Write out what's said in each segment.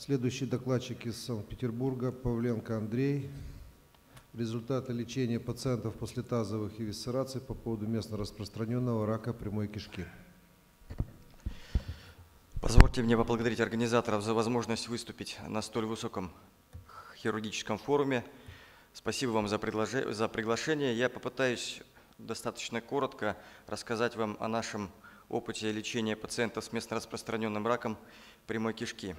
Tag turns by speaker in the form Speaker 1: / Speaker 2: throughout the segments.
Speaker 1: Следующий докладчик из Санкт-Петербурга, Павленко Андрей. Результаты лечения пациентов после тазовых и висцераций по поводу местно распространенного рака прямой кишки.
Speaker 2: Позвольте мне поблагодарить организаторов за возможность выступить на столь высоком хирургическом форуме. Спасибо вам за, предложи- за приглашение. Я попытаюсь достаточно коротко рассказать вам о нашем опыте лечения пациентов с местно распространенным раком прямой кишки.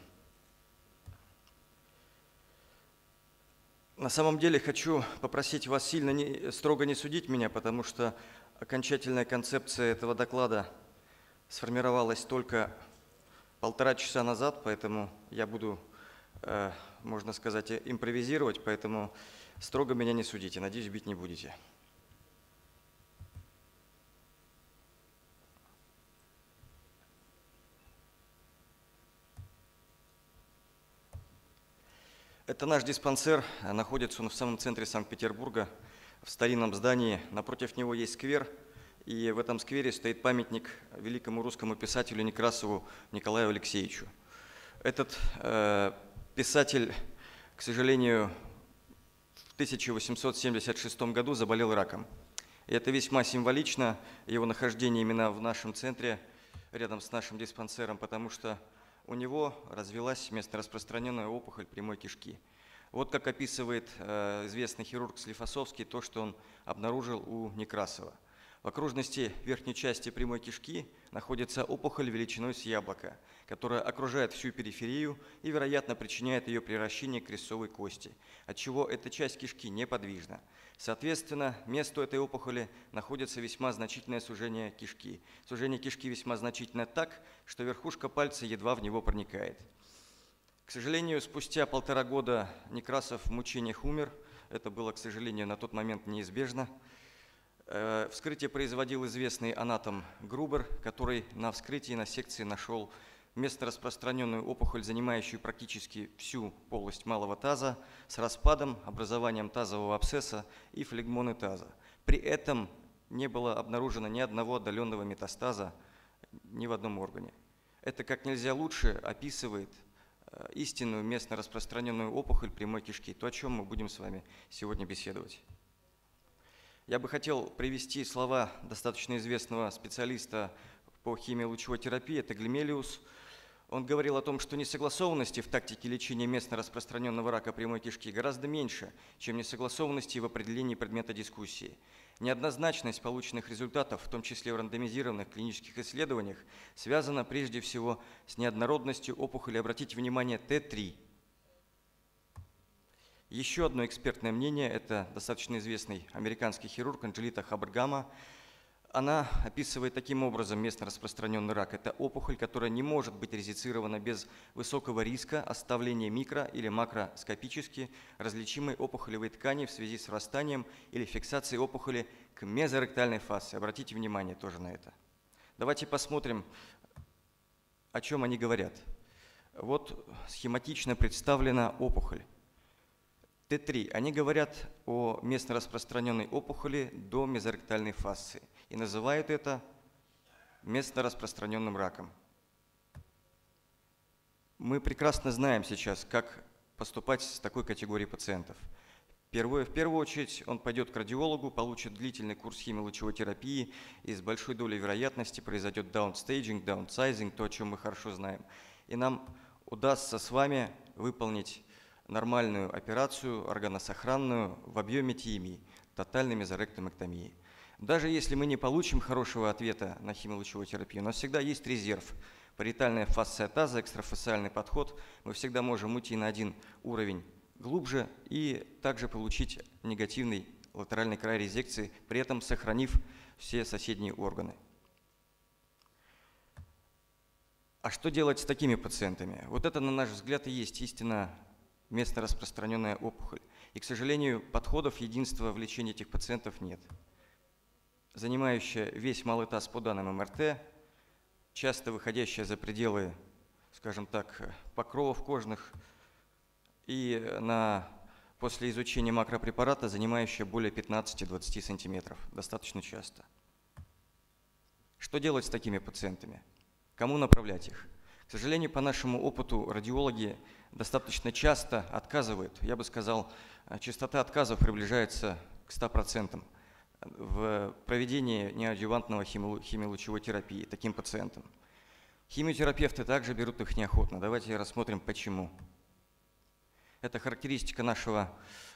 Speaker 2: На самом деле хочу попросить вас сильно не, строго не судить меня, потому что окончательная концепция этого доклада сформировалась только полтора часа назад, поэтому я буду, э, можно сказать, импровизировать, поэтому строго меня не судите, надеюсь, бить не будете. Это наш диспансер, находится он в самом центре Санкт-Петербурга, в старинном здании. Напротив него есть сквер, и в этом сквере стоит памятник великому русскому писателю Некрасову Николаю Алексеевичу. Этот э, писатель, к сожалению, в 1876 году заболел раком. И это весьма символично, его нахождение именно в нашем центре, рядом с нашим диспансером, потому что у него развелась местно распространенная опухоль прямой кишки. Вот как описывает э, известный хирург Слифосовский то, что он обнаружил у Некрасова. В окружности верхней части прямой кишки находится опухоль величиной с яблоко, которая окружает всю периферию и, вероятно, причиняет ее превращение крестцовой кости, отчего эта часть кишки неподвижна. Соответственно, месту этой опухоли находится весьма значительное сужение кишки. Сужение кишки весьма значительно так, что верхушка пальца едва в него проникает. К сожалению, спустя полтора года Некрасов в мучениях умер. Это было, к сожалению, на тот момент неизбежно. Э, вскрытие производил известный анатом Грубер, который на вскрытии на секции нашел место распространенную опухоль, занимающую практически всю полость малого таза, с распадом, образованием тазового абсцесса и флегмоны таза. При этом не было обнаружено ни одного отдаленного метастаза ни в одном органе. Это как нельзя лучше описывает э, истинную местно распространенную опухоль прямой кишки, то, о чем мы будем с вами сегодня беседовать. Я бы хотел привести слова достаточно известного специалиста по химии лучевой терапии, это Глемелиус, он говорил о том, что несогласованности в тактике лечения местно распространенного рака прямой кишки гораздо меньше, чем несогласованности в определении предмета дискуссии. Неоднозначность полученных результатов, в том числе в рандомизированных клинических исследованиях, связана прежде всего с неоднородностью опухоли. Обратите внимание, Т3. Еще одно экспертное мнение – это достаточно известный американский хирург Анджелита Хабргама – она описывает таким образом местно распространенный рак. Это опухоль, которая не может быть резицирована без высокого риска оставления микро- или макроскопически различимой опухолевой ткани в связи с врастанием или фиксацией опухоли к мезоректальной фасе. Обратите внимание тоже на это. Давайте посмотрим, о чем они говорят. Вот схематично представлена опухоль. Т3. Они говорят о местно распространенной опухоли до мезоректальной фасции и называют это местнораспространенным раком. Мы прекрасно знаем сейчас, как поступать с такой категорией пациентов. Первое, в первую очередь он пойдет к радиологу, получит длительный курс химиолучевой терапии, и с большой долей вероятности произойдет downstaging, downsizing, то, о чем мы хорошо знаем. И нам удастся с вами выполнить нормальную операцию органосохранную в объеме TME, тотальной мезоректомэктомии. Даже если мы не получим хорошего ответа на химиолучевую терапию, у нас всегда есть резерв. Париетальная фасция таза, экстрафасциальный подход, мы всегда можем уйти на один уровень глубже и также получить негативный латеральный край резекции, при этом сохранив все соседние органы. А что делать с такими пациентами? Вот это, на наш взгляд, и есть истинно место распространенная опухоль. И, к сожалению, подходов единства в лечении этих пациентов нет занимающая весь малый таз по данным МРТ, часто выходящая за пределы, скажем так, покровов кожных, и на, после изучения макропрепарата занимающая более 15-20 сантиметров, достаточно часто. Что делать с такими пациентами? Кому направлять их? К сожалению, по нашему опыту радиологи достаточно часто отказывает. Я бы сказал, э, частота отказов приближается к 100% в проведении неадъювантного химиолучевой терапии таким пациентам. Химиотерапевты также берут их неохотно. Давайте рассмотрим, почему. Это характеристика нашего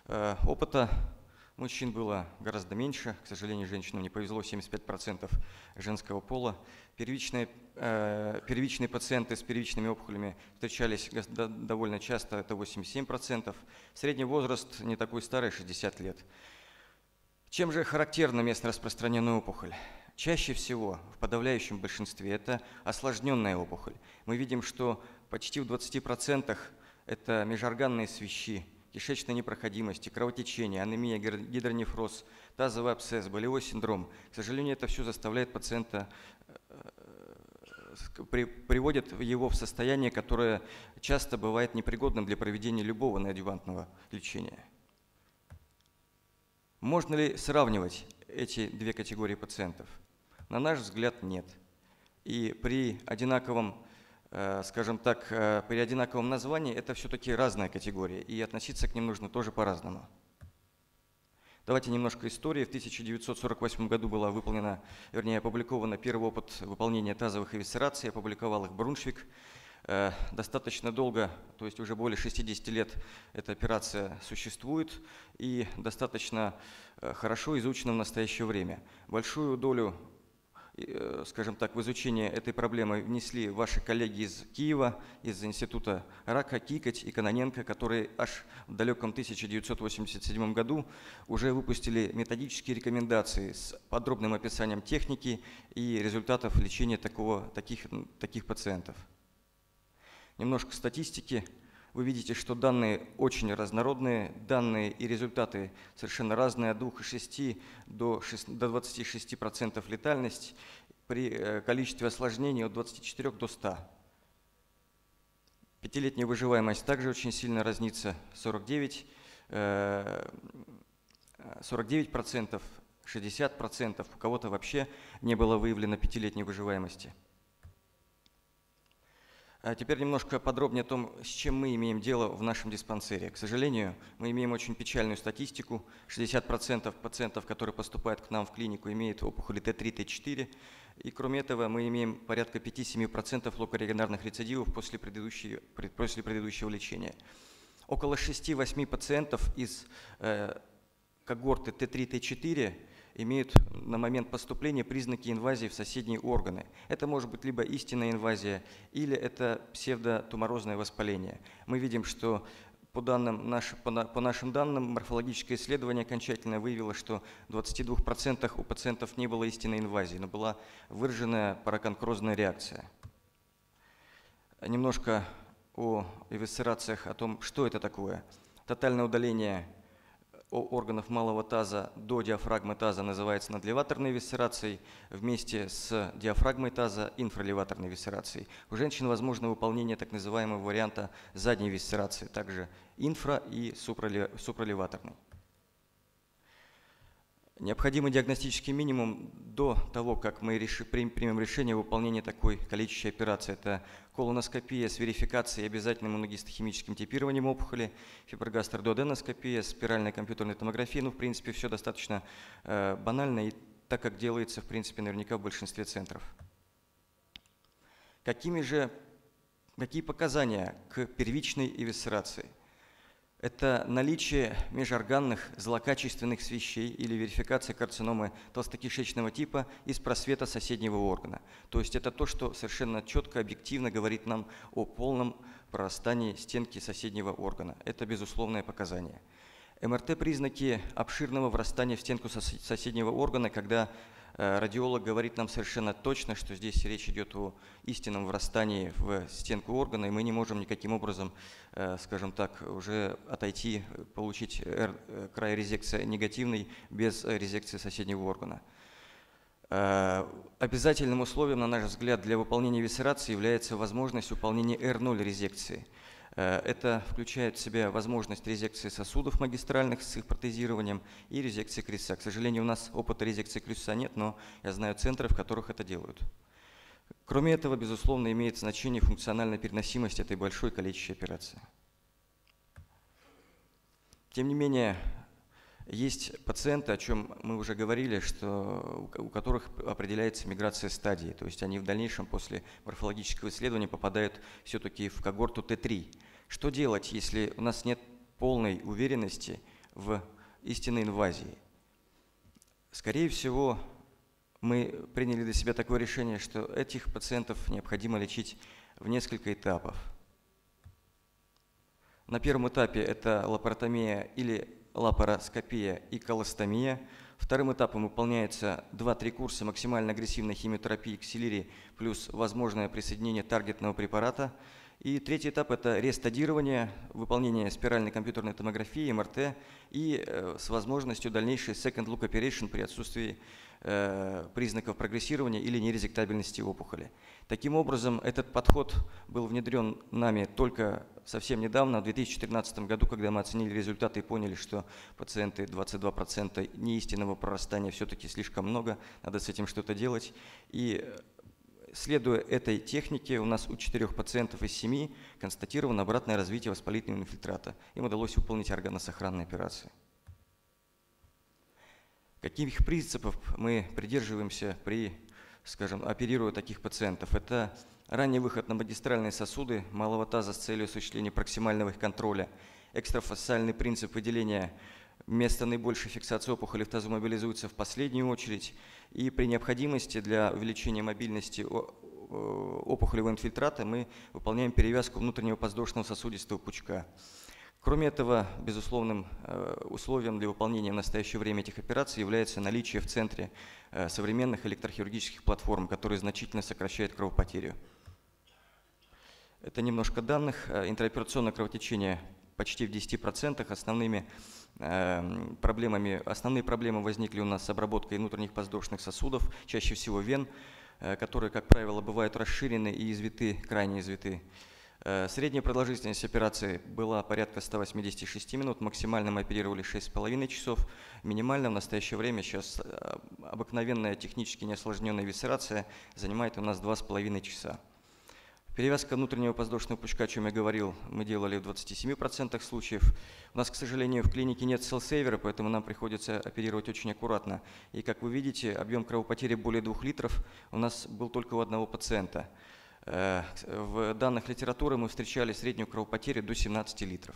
Speaker 2: э, опыта Мужчин было гораздо меньше, к сожалению, женщинам не повезло, 75% женского пола. Первичные, э, первичные пациенты с первичными опухолями встречались довольно часто, это 87%. Средний возраст не такой старый, 60 лет. Чем же характерна местно распространенная опухоль? Чаще всего, в подавляющем большинстве, это осложненная опухоль. Мы видим, что почти в 20% это межорганные свищи, кишечной непроходимости, кровотечение, анемия, гидронефроз, тазовый абсцесс, болевой синдром. К сожалению, это все заставляет пациента, э, приводит его в состояние, которое часто бывает непригодным для проведения любого неадъювантного лечения. Можно ли сравнивать эти две категории пациентов? На наш взгляд, нет. И при одинаковом скажем так, э, при одинаковом названии, это все-таки разная категория, и относиться к ним нужно тоже по-разному. Давайте немножко истории. В 1948 году была выполнена, вернее, опубликована первый опыт выполнения тазовых эвисцераций, опубликовал их Бруншвик. Э, достаточно долго, то есть уже более 60 лет эта операция существует и достаточно хорошо изучена в настоящее время. Большую долю Э, скажем так, в изучение этой проблемы внесли ваши коллеги из Киева, из Института рака Кикать и Каноненко, которые аж в далеком 1987 году уже выпустили методические рекомендации с подробным описанием техники и результатов лечения такого, таких, таких пациентов. Немножко статистики. Вы видите, что данные очень разнородные, данные и результаты совершенно разные, от 2,6 до, 6, до 26% летальность, при э, количестве осложнений от 24 до 100. Пятилетняя выживаемость также очень сильно разнится, 49, 49%, 60%, у кого-то вообще не было выявлено пятилетней выживаемости – а теперь немножко подробнее о том, с чем мы имеем дело в нашем диспансере. К сожалению, мы имеем очень печальную статистику. 60% пациентов, которые поступают к нам в клинику, имеют опухоли Т3, Т4. И кроме этого, мы имеем порядка 5-7% локорегионарных рецидивов после, предыдущего, после предыдущего лечения. Около 6-8 пациентов из э, когорты Т3, Т4 имеют на момент поступления признаки инвазии в соседние органы. Это может быть либо истинная инвазия, или это псевдотуморозное воспаление. Мы видим, что по, данным наш, по, на, по нашим данным, морфологическое исследование окончательно выявило, что в 22% у пациентов не было истинной инвазии, но была выраженная параконкрозная реакция. Немножко о эвисцерациях, о том, что это такое. Тотальное удаление органов малого таза до диафрагмы таза называется надлеваторной висцерацией, вместе с диафрагмой таза инфралеваторной висцерацией. У женщин возможно выполнение так называемого варианта задней висцерации, также инфра- и супралеваторной. Необходимый диагностический минимум до того, как мы реши, примем решение о выполнении такой количественной операции. Это колоноскопия с верификацией и обязательным иммуногистохимическим типированием опухоли, фиброгастродуоденоскопия, спиральная компьютерная томография. Ну, в принципе, все достаточно э, банально, и так как делается, в принципе, наверняка в большинстве центров. Какими же, какие показания к первичной эвисцерации – это наличие межорганных злокачественных свещей или верификация карциномы толстокишечного типа из просвета соседнего органа. То есть это то, что совершенно четко, объективно говорит нам о полном прорастании стенки соседнего органа. Это безусловное показание. МРТ – признаки обширного врастания в стенку соседнего органа, когда радиолог говорит нам совершенно точно, что здесь речь идет о истинном врастании в стенку органа, и мы не можем никаким образом, э, скажем так, уже отойти, получить э, край резекции негативный без резекции соседнего органа. Обязательным условием, на наш взгляд, для выполнения висцерации является возможность выполнения R0 резекции – Э, Э, это включает в себя возможность резекции сосудов магистральных с их протезированием и резекции крестца. К сожалению, у нас опыта резекции крестца нет, но я знаю центры, в которых это делают. Кроме этого, безусловно, имеет значение функциональная переносимость этой большой количества операций. Тем не менее, есть пациенты, о чем мы уже говорили, что у которых определяется миграция стадии, то есть они в дальнейшем после морфологического исследования попадают все-таки в когорту Т3. Что делать, если у нас нет полной уверенности в истинной инвазии? Скорее всего, мы приняли для себя такое решение, что этих пациентов необходимо лечить в несколько этапов. На первом этапе это лапаротомия или лапароскопия и колостомия. Вторым этапом выполняется 2-3 курса максимально агрессивной химиотерапии ксилири плюс возможное присоединение таргетного препарата. И третий этап – это рестадирование, выполнение спиральной компьютерной томографии, МРТ и э, с возможностью дальнейшей second look operation при отсутствии э, признаков прогрессирования или нерезектабельности опухоли. Таким образом, этот подход был внедрен нами только совсем недавно, в 2014 году, когда мы оценили результаты и поняли, что пациенты 22% неистинного прорастания все-таки слишком много, надо с этим что-то делать. И следуя этой технике, у нас у четырех пациентов из семи констатировано обратное развитие воспалительного инфильтрата. Им удалось выполнить органосохранные операции. Каких принципов мы придерживаемся при скажем, оперируя таких пациентов. Это ранний выход на магистральные сосуды малого таза с целью осуществления проксимального их контроля, экстрафасциальный принцип выделения места наибольшей фиксации опухоли в тазу мобилизуется в последнюю очередь, и при необходимости для увеличения мобильности опухолевого инфильтрата мы выполняем перевязку внутреннего подвздошного сосудистого пучка. Кроме этого, безусловным э, условием для выполнения в настоящее время этих операций является наличие в центре э, современных электрохирургических платформ, которые значительно сокращают кровопотерю. Это немножко данных. Э, интраоперационное кровотечение почти в 10%. Основными проблемами, основные проблемы возникли у нас с обработкой внутренних подвздошных сосудов, чаще всего вен, которые, как правило, бывают расширены и извиты, крайне извиты. Э, средняя продолжительность операции была порядка 186 минут, максимально мы оперировали 6,5 часов, минимально в настоящее время сейчас э, обыкновенная технически неосложненная висцерация занимает у нас 2,5 часа. Перевязка внутреннего воздушного пучка, о чем я говорил, мы делали в 27% случаев. У нас, к сожалению, в клинике нет селсейвера, поэтому нам приходится оперировать очень аккуратно. И, как вы видите, объем кровопотери более 2 литров у нас был только у одного пациента. Э, в данных литературы мы встречали среднюю кровопотерю до 17 литров.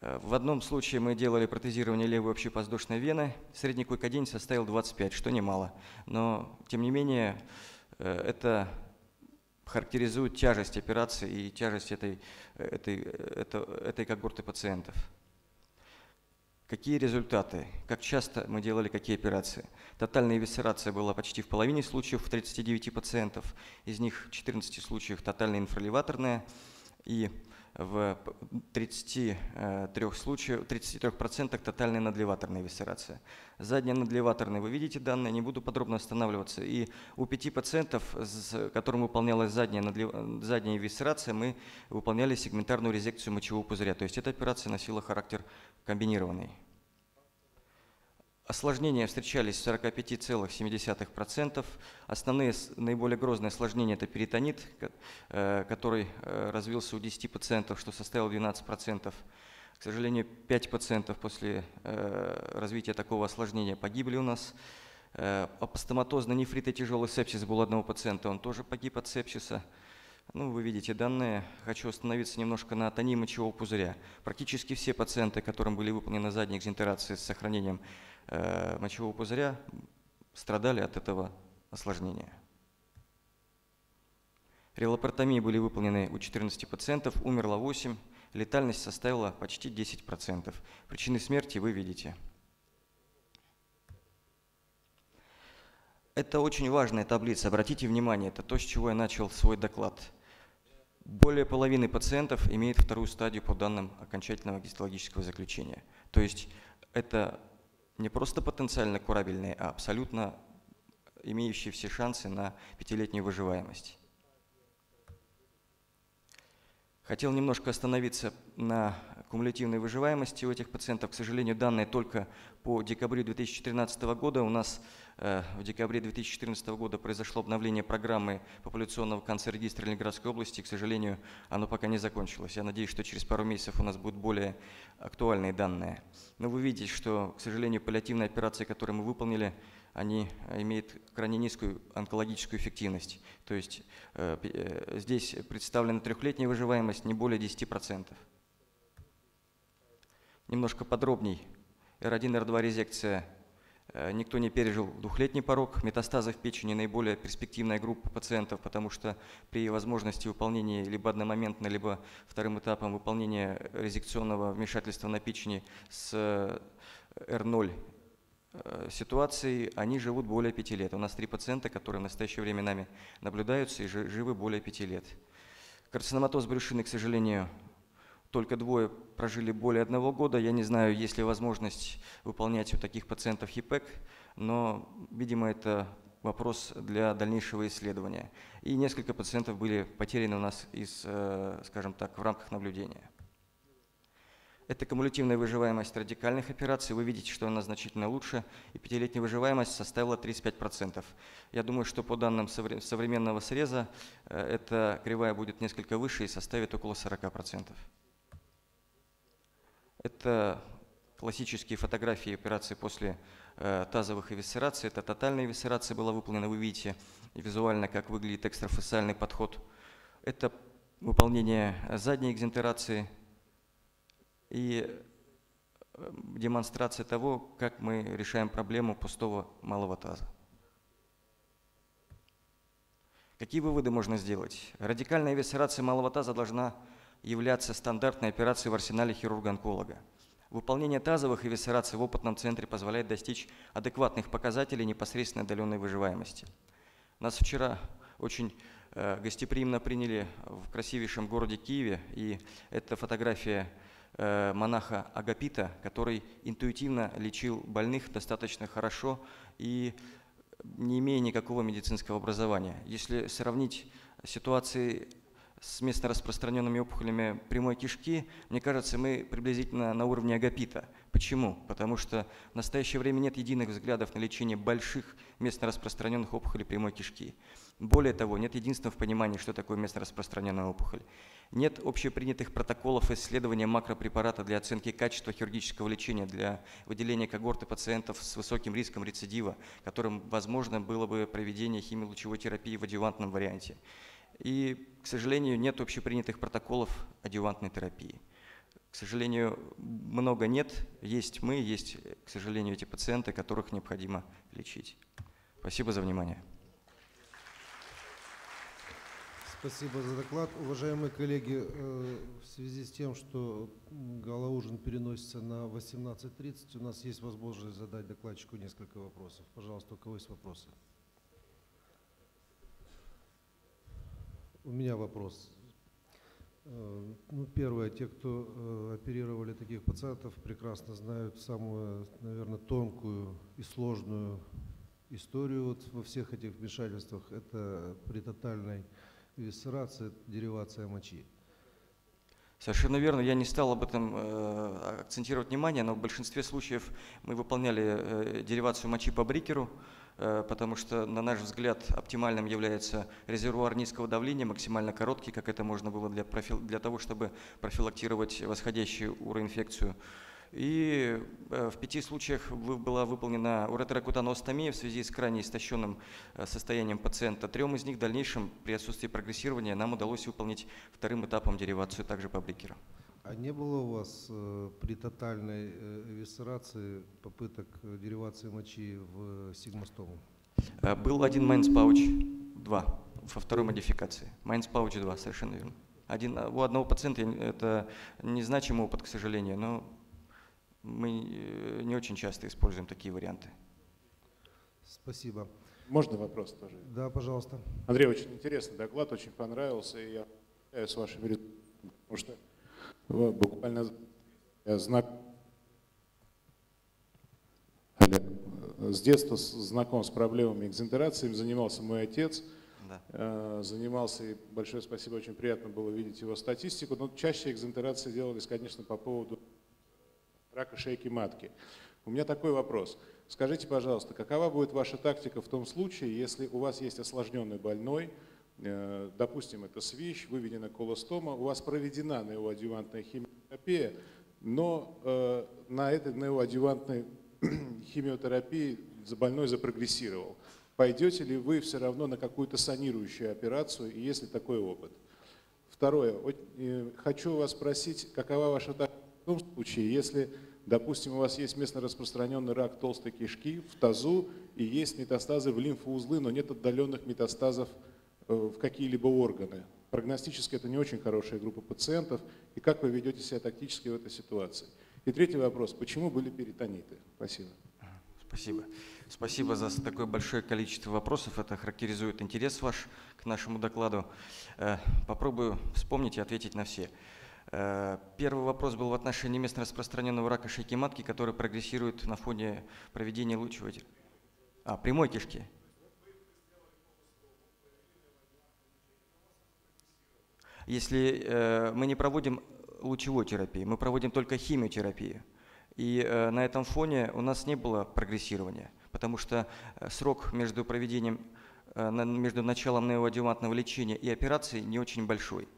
Speaker 2: Э, в одном случае мы делали протезирование левой общепоздушной вены, средний койкодень составил 25, что немало. Но, тем не менее, э, это характеризует тяжесть операции и тяжесть этой, этой, этой, этой когорты пациентов. Какие результаты? Как часто мы делали какие операции? Тотальная эвисцерация была почти в половине случаев, в 39 пациентов. Из них 14 случаев тотальная инфраливаторная и в 33 случаев, 33% тотальная надлеваторная эвисцерация. Задняя надлеваторная, вы видите данные, не буду подробно останавливаться. И у пяти пациентов, с которым выполнялась задняя, надлев... задняя эвисцерация, мы выполняли сегментарную резекцию мочевого пузыря. То есть эта операция носила характер комбинированный. Осложнения встречались в 45,7%. Основные, наиболее грозные осложнения – это перитонит, э, который э, развился у 10 пациентов, что составило 12%. К сожалению, 5 пациентов после э, развития такого осложнения погибли у нас. Апостоматозный нефрит и тяжелый сепсис был у одного пациента, он тоже погиб от сепсиса. Ну, вы видите данные. Хочу остановиться немножко на атонии мочевого пузыря. Практически все пациенты, которым были выполнены задние экзентерации с сохранением мочевого пузыря, страдали от этого осложнения. Релапартомии были выполнены у 14 пациентов, умерло 8, летальность составила почти 10%. Причины смерти вы видите. Это очень важная таблица, обратите внимание, это то, с чего я начал свой доклад. Более половины пациентов имеет вторую стадию по данным окончательного гистологического заключения. То есть это не просто потенциально курабельные, а абсолютно имеющие все шансы на пятилетнюю выживаемость. Хотел немножко остановиться на кумулятивной выживаемости у этих пациентов. К сожалению, данные только по декабрю 2014 года. У нас в декабре 2014 года произошло обновление программы популяционного канцерегистра Ленинградской области. К сожалению, оно пока не закончилось. Я надеюсь, что через пару месяцев у нас будут более актуальные данные. Но вы видите, что, к сожалению, паллиативные операции, которые мы выполнили, они имеют крайне низкую онкологическую эффективность. То есть э, э, здесь представлена трехлетняя выживаемость не более 10%. Немножко подробней. R1, R2 резекция. Э, никто не пережил двухлетний порог. Метастазы в печени наиболее перспективная группа пациентов, потому что при возможности выполнения либо одномоментно, либо вторым этапом выполнения резекционного вмешательства на печени с R0 Э, ситуации, они живут более пяти лет. У нас три пациента, которые в настоящее время нами наблюдаются и живы более пяти лет. Карциноматоз брюшины, к сожалению, только двое прожили более одного года. Я не знаю, есть ли возможность выполнять у таких пациентов ХИПЭК, но, видимо, это вопрос для дальнейшего исследования. И несколько пациентов были потеряны у нас из, э, скажем так, в рамках наблюдения. Это кумулятивная выживаемость радикальных операций. Вы видите, что она значительно лучше, и пятилетняя выживаемость составила 35%. Я думаю, что по данным современного среза э, эта кривая будет несколько выше и составит около 40%. Это классические фотографии операции после э, тазовых эвисцераций. Это тотальная эвисцерация была выполнена. Вы видите визуально, как выглядит экстрафасциальный подход. Это выполнение задней экзентерации – и э, демонстрация того, как мы решаем проблему пустого малого таза. Какие выводы можно сделать? Радикальная эвисцерация малого таза должна являться стандартной операцией в арсенале хирурга-онколога. Выполнение тазовых эвисцераций в опытном центре позволяет достичь адекватных показателей непосредственно отдаленной выживаемости. Нас вчера очень э, гостеприимно приняли в красивейшем городе Киеве, и эта фотография Э, монаха Агапита, который интуитивно лечил больных достаточно хорошо и не имея никакого медицинского образования. Если сравнить ситуации с местно распространенными опухолями прямой кишки, мне кажется, мы приблизительно на уровне агапита. Почему? Потому что в настоящее время нет единых взглядов на лечение больших местно распространенных опухолей прямой кишки. Более того, нет единственного понимания, что такое местно распространенная опухоль. Нет общепринятых протоколов исследования макропрепарата для оценки качества хирургического лечения, для выделения когорты пациентов с высоким риском рецидива, которым возможно было бы проведение химиолучевой терапии в адъювантном варианте. И, к сожалению, нет общепринятых протоколов адъювантной терапии. К сожалению, много нет. Есть мы, есть, к сожалению, эти пациенты, которых необходимо лечить. Спасибо за внимание.
Speaker 1: Спасибо за доклад. Уважаемые коллеги, э, в связи с тем, что галаужин переносится на 18.30, у нас есть возможность задать докладчику несколько вопросов. Пожалуйста, у кого есть вопросы? У меня вопрос. Э, ну, первое, те, кто э, оперировали таких пациентов, прекрасно знают самую, наверное, тонкую и сложную историю вот во всех этих вмешательствах. Это при тотальной эвисцерация, деривация мочи.
Speaker 2: Совершенно верно. Я не стал об этом э, акцентировать внимание, но в большинстве случаев мы выполняли деривацию мочи по брикеру, потому что, на наш взгляд, оптимальным является резервуар низкого давления, максимально короткий, как это можно было для, профил, для того, чтобы профилактировать восходящую уроинфекцию. И э, в пяти случаях была выполнена уретерокутаностомия в связи с крайне истощенным э, состоянием пациента. Трем из них в дальнейшем при отсутствии прогрессирования нам удалось выполнить вторым этапом деривацию также по Брикеру.
Speaker 1: А не было у вас э, при тотальной э, эвисцерации попыток деривации мочи в?
Speaker 2: Э, был один Mainz pouch 2 во второй модификации. Mainz pouch 2, совершенно верно. Один, у одного пациента это незначимый опыт, к сожалению, но мы э, не очень часто используем такие варианты.
Speaker 1: Спасибо.
Speaker 3: Можно вопрос тоже?
Speaker 1: Да, пожалуйста.
Speaker 3: Андрей, очень интересный доклад, очень понравился, и я с вашим потому что буквально я знак с детства знаком с проблемами экзентерации, занимался мой отец.
Speaker 2: Да.
Speaker 3: э, занимался, и большое спасибо, очень приятно было видеть его статистику, но чаще экзентерации делались, конечно, по поводу рака шейки матки. У меня такой вопрос. Скажите, пожалуйста, какова будет ваша тактика в том случае, если у вас есть осложненный больной, э, допустим, это СВИЩ, выведена колостома, у вас проведена неоадъювантная химиотерапия, но э, на этой неоадъювантной химиотерапии больной запрогрессировал. Пойдете ли вы все равно на какую-то санирующую операцию, и есть ли такой опыт? Второе. Э, Хочу вас спросить, какова ваша в том случае, если, допустим, у вас есть местно распространенный рак толстой кишки в тазу и есть метастазы в лимфоузлы, но нет отдаленных метастазов э, в какие-либо органы. Прогностически это не очень хорошая группа пациентов. И как вы ведете себя тактически в этой ситуации? И третий вопрос. Почему были перитониты? Спасибо.
Speaker 2: Спасибо. Спасибо за такое большое количество вопросов. Это характеризует интерес ваш к нашему докладу. Э, Попробую вспомнить и ответить на все. Э, Первый вопрос был в отношении местно распространенного рака шейки матки, который прогрессирует на фоне проведения лучевой. А, прямой кишки. Если э, мы не проводим лучевой терапии, мы проводим только химиотерапию. И э, на этом фоне у нас не было прогрессирования, потому что э, срок между проведением, э, между началом неоадъювантного лечения и операцией не очень большой,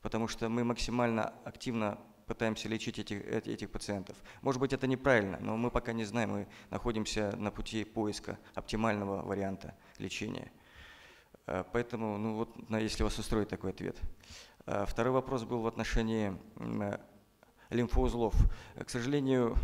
Speaker 2: потому что мы максимально активно пытаемся лечить этих, эти- этих пациентов. Может быть, это неправильно, но мы пока не знаем, мы находимся на пути поиска оптимального варианта лечения. Э, Поэтому, ну вот, если вас устроит такой ответ. Э, Второй вопрос был в отношении э, лимфоузлов. К сожалению,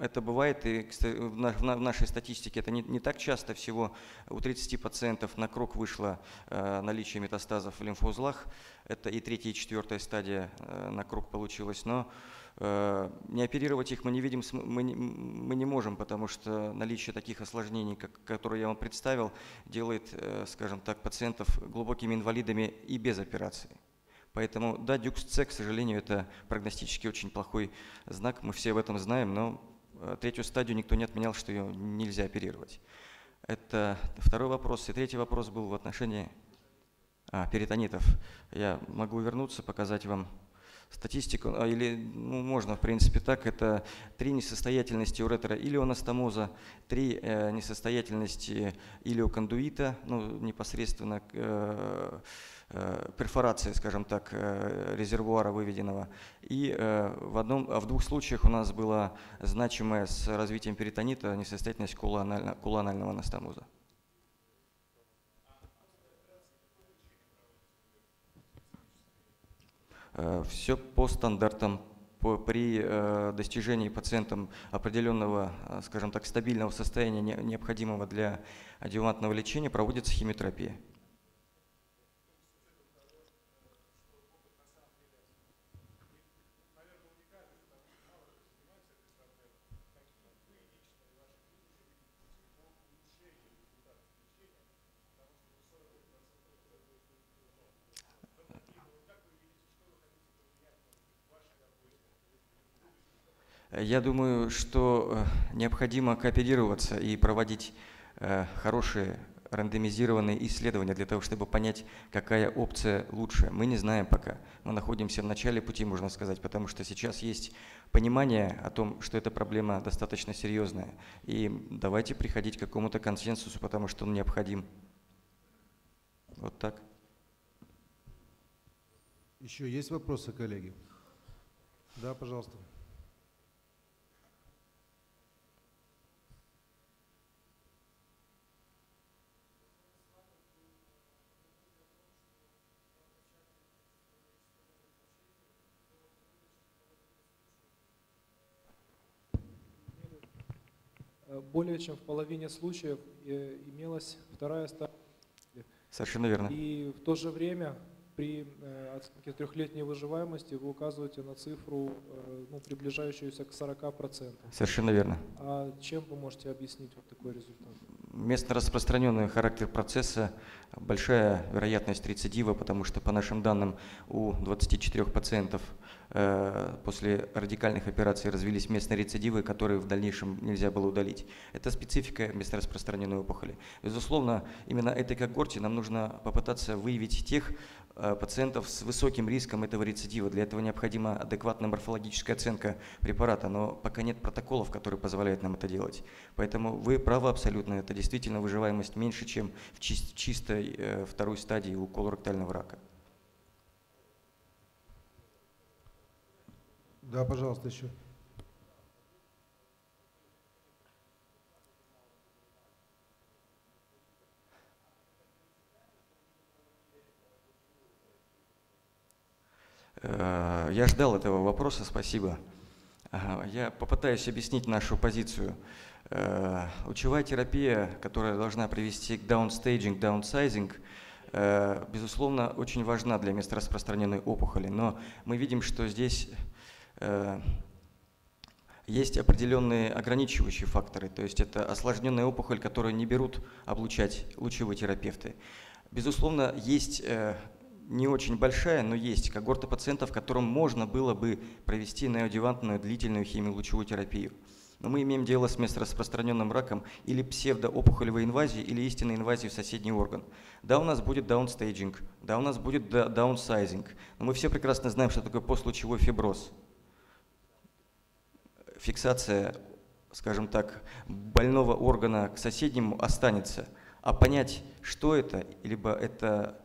Speaker 2: это бывает, и в на- в на- в нашей статистике это не, не так часто, всего у 30 пациентов на круг вышло э, наличие метастазов в лимфоузлах, это и третья, и четвертая стадия э, на круг получилось, но э, не оперировать их мы не видим, мы не, мы не можем, потому что наличие таких осложнений, как, которые я вам представил, делает, скажем так, пациентов глубокими инвалидами и без операции. Поэтому, да, дюкс-С, к сожалению, это прогностически очень плохой знак, мы все об этом знаем, но третью стадию никто не отменял, что ее нельзя оперировать. Это второй вопрос. И третий вопрос был в отношении а, перитонитов. Я могу вернуться, показать вам статистику, а, или ну, можно, в принципе, так. Это три несостоятельности уретера илионастомоза, три э, несостоятельности илиокондуита, ну, непосредственно э, э, перфорации, скажем так, э, резервуара выведенного. И э, в, одном, а в двух случаях у нас была значимая с развитием перитонита несостоятельность кулоанально- кулоанального анастомоза. Все по стандартам. При э, достижении пациентом определенного, э, скажем так, стабильного состояния, не- необходимого для адъювантного лечения, проводится химиотерапия. Я думаю, что э, необходимо кооперироваться и проводить э, хорошие рандомизированные исследования для того, чтобы понять, какая опция лучше. Мы не знаем пока. Мы находимся в начале пути, можно сказать, потому что сейчас есть понимание о том, что эта проблема достаточно серьезная. И давайте приходить к какому-то консенсусу, потому что он необходим. Вот так.
Speaker 1: Еще есть вопросы, коллеги? Да, пожалуйста.
Speaker 4: Более чем в половине случаев э, имелась вторая стадия.
Speaker 2: Совершенно верно.
Speaker 4: И в то же время при э, оценке трехлетней выживаемости вы указываете на цифру, э, ну, приближающуюся к 40%.
Speaker 2: Совершенно верно.
Speaker 4: А чем вы можете объяснить вот такой результат?
Speaker 2: Местно распространенный характер процесса, большая вероятность рецидива, потому что по нашим данным у 24 пациентов э, после радикальных операций развились местные рецидивы, которые в дальнейшем нельзя было удалить. Это специфика местно распространенной опухоли. Безусловно, именно этой когорте нам нужно попытаться выявить тех пациентов с высоким риском этого рецидива. Для этого необходима адекватная морфологическая оценка препарата, но пока нет протоколов, которые позволяют нам это делать. Поэтому вы правы абсолютно, это действительно выживаемость меньше, чем в чистой э, второй стадии у колоректального рака.
Speaker 1: Да, пожалуйста, еще.
Speaker 2: Э, я ждал этого вопроса, спасибо. Я попытаюсь объяснить нашу позицию. Э, лучевая терапия, которая должна привести к downstaging, downsizing, э, безусловно, очень важна для местнораспространенной опухоли, но мы видим, что здесь есть определенные ограничивающие факторы, то есть это осложненная опухоль, которую не берут облучать лучевые терапевты. Безусловно, есть не очень большая, но есть когорта пациентов, которым можно было бы провести неоадъювантную длительную химиолучевую терапию. Но мы имеем дело с местнораспространенным раком или псевдоопухолевой инвазией, или истинной инвазией в соседний орган. Да, у нас будет downstaging, да, у нас будет downsizing, но мы все прекрасно знаем, что такое постлучевой фиброз. Фиксация, скажем так, больного органа к соседнему останется, а понять, что это, либо это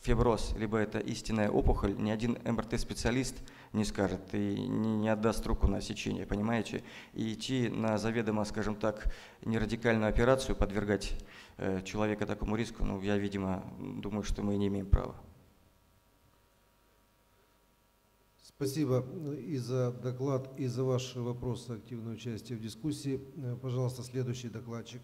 Speaker 2: фиброз, либо это истинная опухоль, ни один МРТ-специалист не скажет и не, отдаст руку на сечение, понимаете? И идти на заведомо, скажем так, нерадикальную операцию, подвергать э, человека такому риску, ну, я, видимо, думаю, что мы не имеем права.
Speaker 1: Спасибо и за доклад, и за ваши вопросы, активное участие в дискуссии. Э, пожалуйста, следующий докладчик.